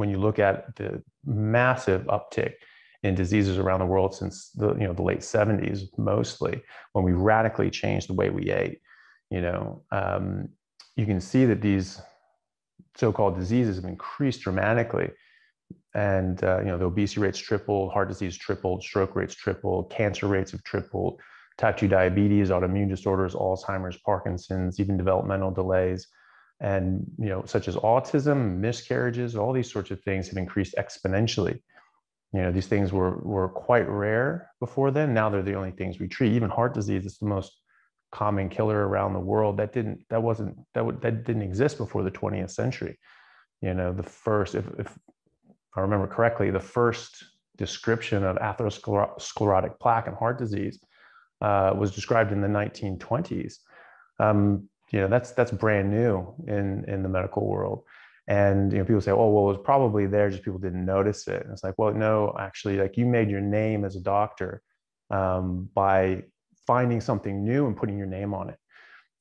when you look at the massive uptick in diseases around the world since the you know the late 70s mostly when we radically changed the way we ate you know um, you can see that these so-called diseases have increased dramatically. And uh, you know the obesity rates tripled heart disease tripled stroke rates tripled cancer rates have tripled type 2 diabetes autoimmune disorders alzheimer's parkinson's even developmental delays and you know such as autism miscarriages all these sorts of things have increased exponentially. You know these things were were quite rare before then. Now they're the only things we treat. Even heart disease is the most common killer around the world. That didn't that wasn't that would that didn't exist before the 20th century. You know the first if, if i remember correctly the first description of atherosclerotic plaque and heart disease uh, was described in the 1920s um, you know that's that's brand new in in the medical world. And you know people say oh well it was probably there just people didn't notice it. And it's like well no actually like you made your name as a doctor um, by finding something new and putting your name on it.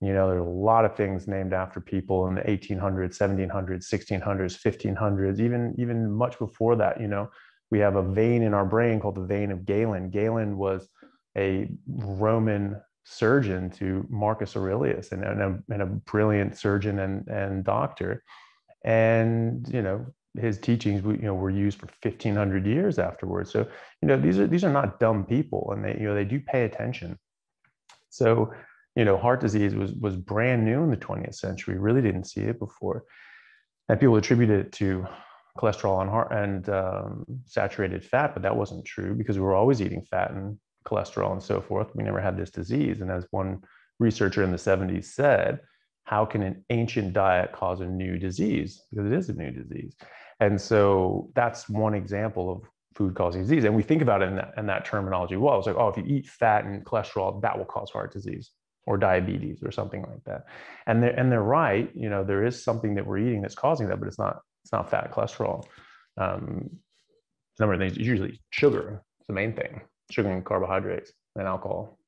You know there's a lot of things named after people in the 1800s 1700s 1600s 1500s even even much before that you know. We have a vein in our brain called the vein of galen. Galen was a roman surgeon to marcus aurelius and, and, a, and a brilliant surgeon and, and doctor. And you know his teachings you know were used for 1500 years afterwards. So you know these are these are not dumb people and they you know they do pay attention. So you know heart disease was was brand new in the 20th century. Really didn't see it before. And people attributed it to cholesterol and heart and um, saturated fat but that wasn't true because we were always eating fat and cholesterol and so forth we never had this disease and as one researcher in the 70s said how can an ancient diet cause a new disease? Because it is a new disease. And so that's one example of food causing disease. And we think about it in that, in that terminology. Well, it's like, oh, if you eat fat and cholesterol, that will cause heart disease or diabetes or something like that. And they're, and they're right. You know, there is something that we're eating that's causing that, but it's not, it's not fat cholesterol. Um, number of things, usually sugar is the main thing, sugar and carbohydrates and alcohol.